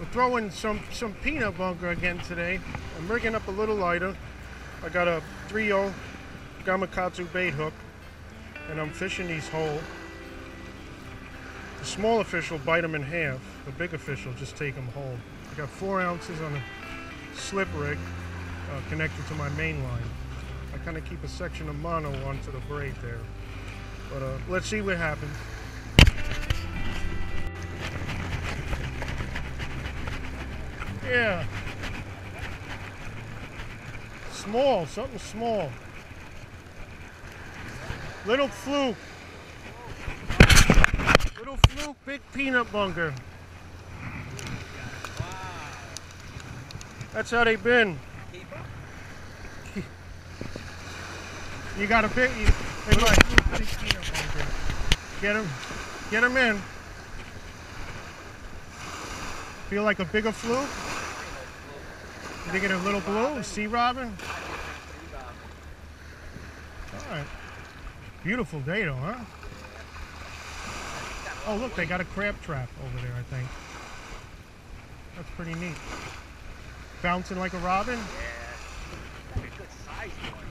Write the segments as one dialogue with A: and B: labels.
A: We're throwing some, some peanut bunker again today. I'm rigging up a little lighter. I got a 3-0 Gamakatsu bait hook and I'm fishing these whole. The smaller fish will bite them in half. The bigger fish will just take them whole. I got four ounces on a slip rig uh, connected to my main line. I kind of keep a section of mono onto the braid there. But uh, let's see what happens. Yeah. Small, something small. Little fluke. Little fluke, big peanut bunker. That's how they been. You got a big, you, they like. Get him, get him in. Feel like a bigger fluke? You think it a little blue? Sea robin? All right. Beautiful day though, huh? Oh look, they got a crab trap over there, I think. That's pretty neat. Bouncing like a robin?
B: Yeah. Good size one.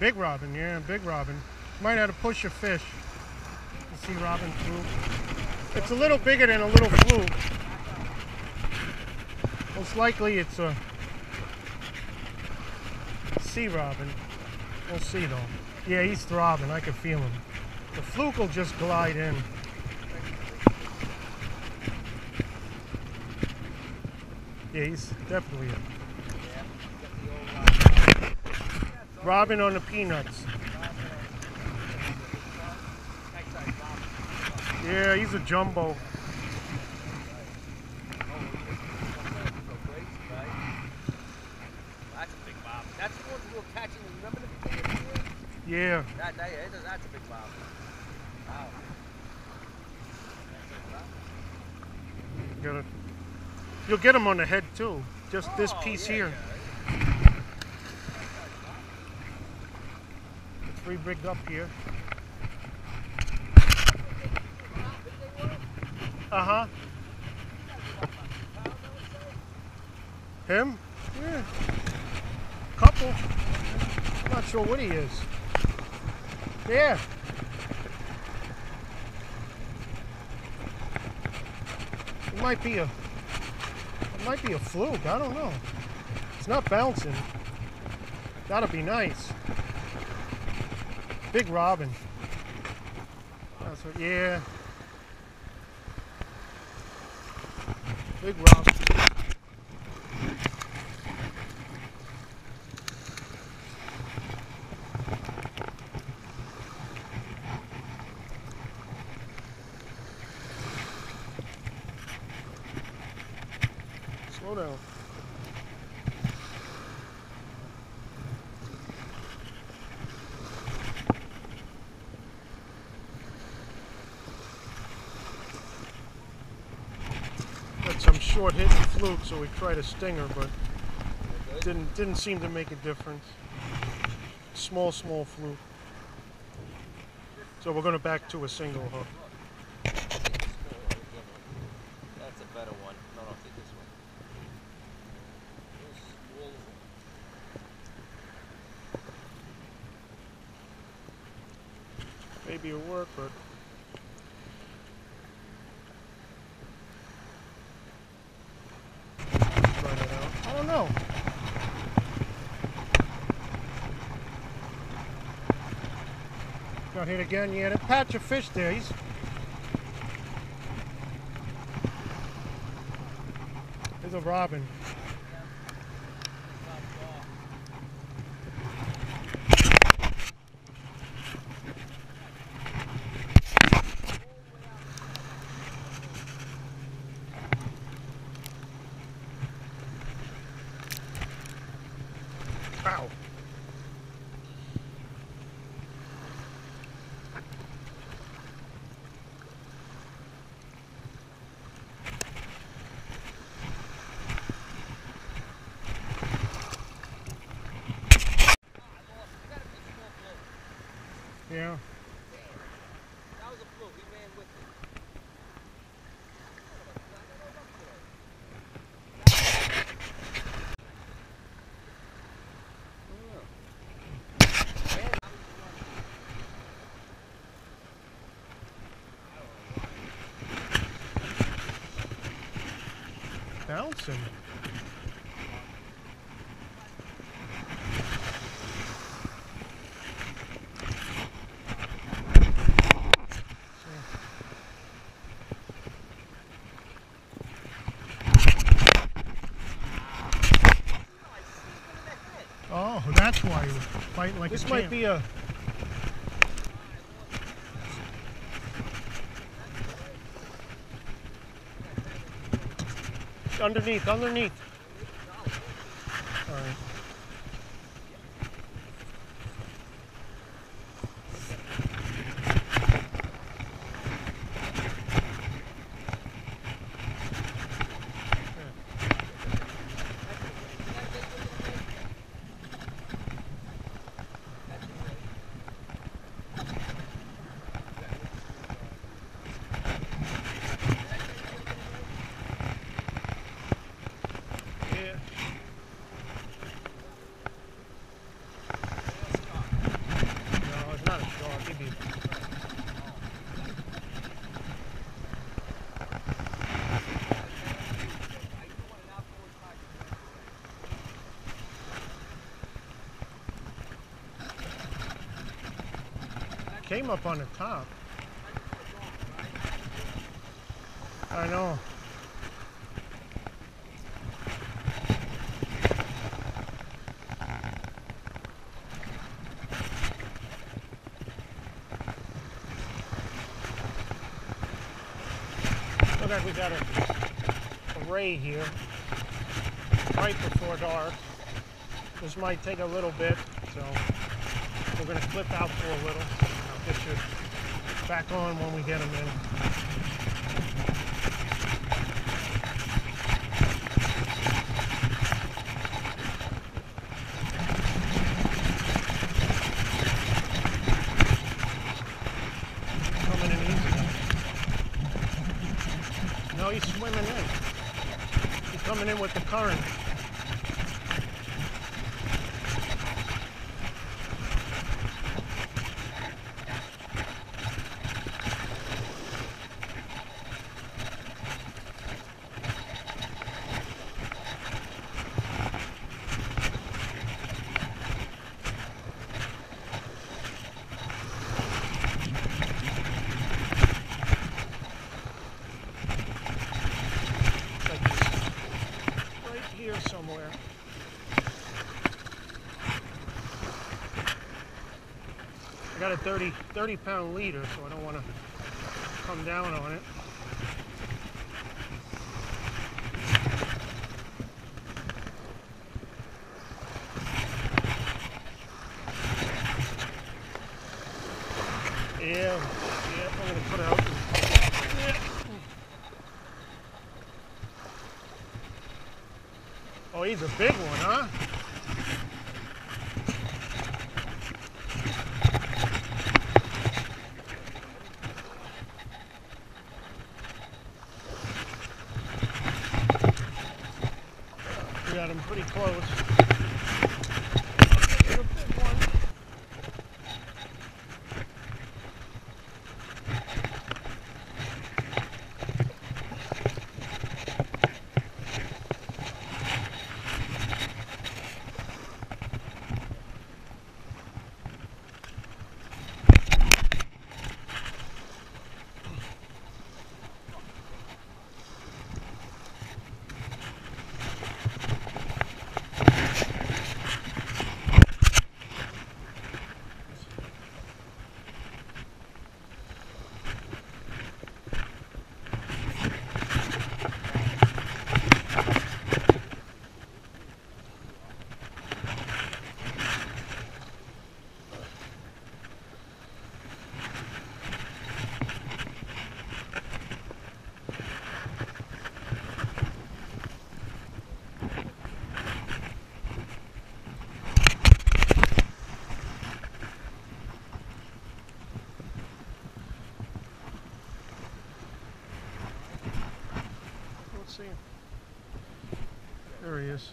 A: Big robin, yeah, big robin. Might have to push a fish sea robin fluke. It's a little bigger than a little fluke. Most likely it's a sea robin. We'll see though. Yeah, he's throbbing. I can feel him. The fluke will just glide in. Yeah, he's definitely a robin on the peanuts. Yeah, he's a jumbo.
B: That's a big bob. That's the one we were catching. Remember the beginning of the year?
A: Yeah.
B: That, that, yeah, that's a big. Wow.
A: Gotta, you'll get him on the head too. Just this
B: Oh,
A: piece
B: yeah,
A: here.
B: yeah.
A: It's re-rigged up here. Uh huh. Him? Yeah. Couple. I'm not sure what he is. Yeah. It might be a. It might be a fluke. I don't know. It's not bouncing. Gotta be nice. Big robin. That's what, yeah. Big robin. Down. Got some short hitting fluke, so we tried a stinger, but didn't didn't seem to make a difference. Small, small fluke. So we're gonna back to a single hook.
B: That's a better one. No, no, take this one.
A: Maybe it'll work, but try that out. I don't know. Got hit again. Yeah, that patch of fish there. He's There's a robin. Yeah. That was a fluke. He ran with it. Bouncing. Like
B: This might
A: champ.
B: be a.
A: Underneath, underneath. All right. Yeah. No, it's not a shark. It'd be. Came up on the top. I know. Look like we got a, a ray here right before dark. This might take a little bit, so we're going to clip out for a little. Get you back on when we get them in. He's swimming in. He's coming in with the current. Like he's right here somewhere. I got a 30, 30 pound leader, so I don't want to come down on it. Oh, he's a big one, huh? Got him pretty close. He's a big one. Let's see. There he is.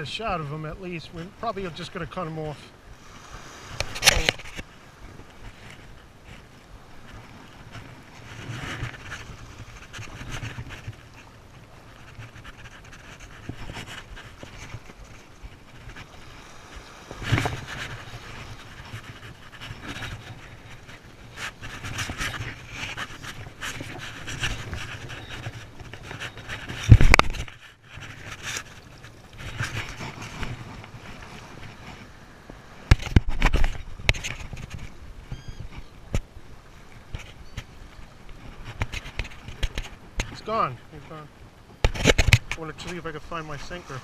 A: A shot of them at least. We're probably just gonna cut them off. Gone. It's gone. I want to see if I can find my sinker.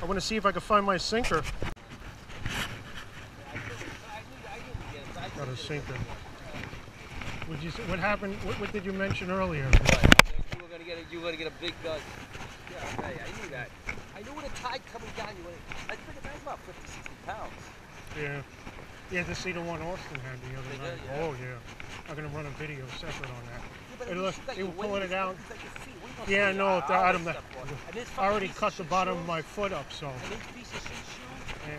A: I want to see if I can find my sinker.
B: I knew, I get
A: Got a sinker. What, you, what happened? What, what did you mention earlier?
B: You were gonna get a, you were gonna get a big gun. Yeah, okay, I knew that. I knew with a tide coming down, you were. I think the tide's about 50, 60 pounds.
A: Yeah. Yeah, to see the one Austin had the other
B: They
A: night.
B: did, yeah.
A: Oh yeah. I'm gonna run a video separate on that.
B: Yeah, but
A: Hey,
B: at
A: look,
B: least you got
A: they
B: your
A: were pulling it out.
B: you got your feet. We gonna
A: Yeah, no, the
B: our
A: item that-
B: stuff on. And this
A: I already cut the bottom of my foot up, so
B: And this piece of shit shoe,
A: yeah.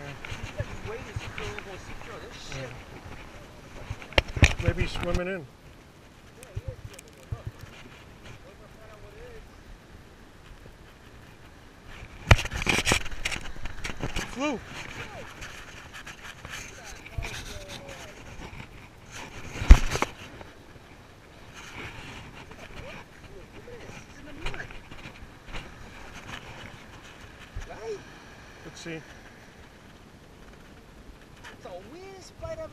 B: you weight is still more secure. This shit.
A: Maybe he's swimming in. Flew.
B: It's in the mud. Right?
A: Let's see.
B: It's the weirdest bite I've ever had. You fucking man with it. Doesn't even